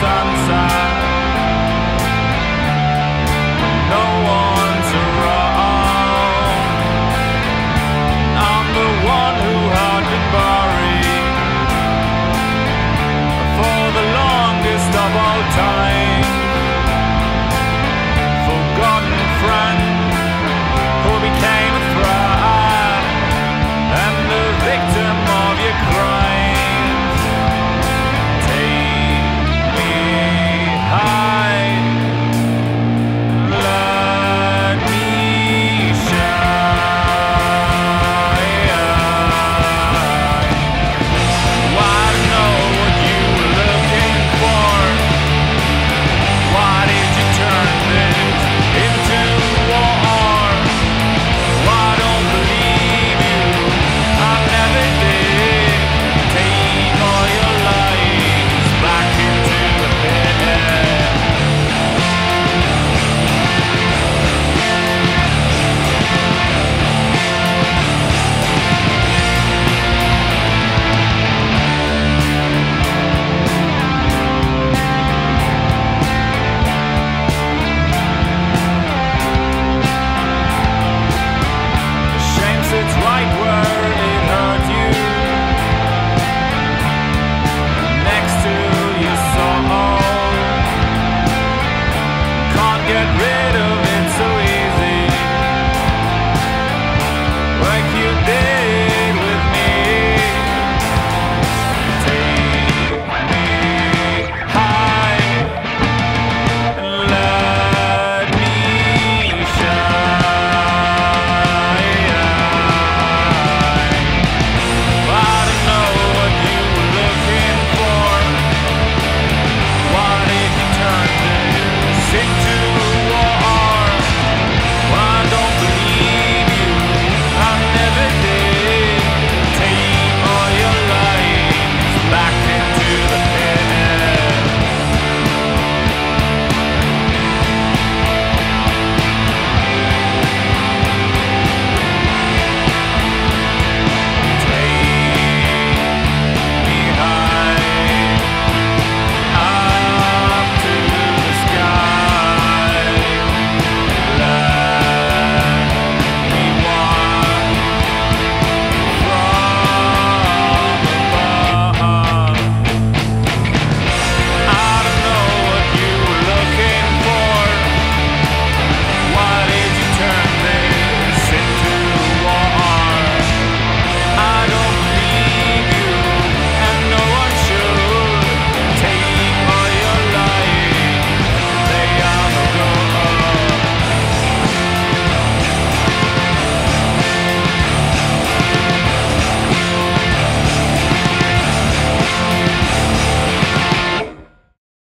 sunset.